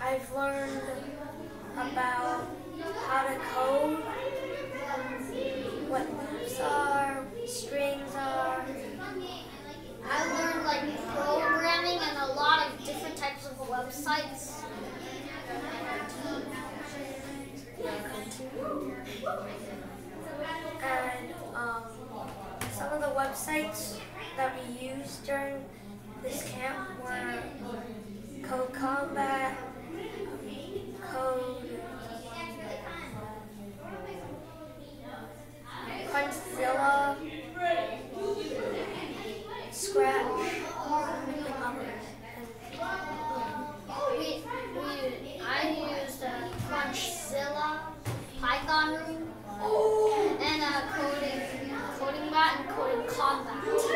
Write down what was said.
I've learned about how to code, what loops are, what strings are. I learned like programming and a lot of different types of websites. And um, some of the websites that we used during this camp Combat, Code Crunchzilla, Scratch. We, we, I used uh, Crunchzilla, Python Room, and uh, coding, CodingBat and coding combat.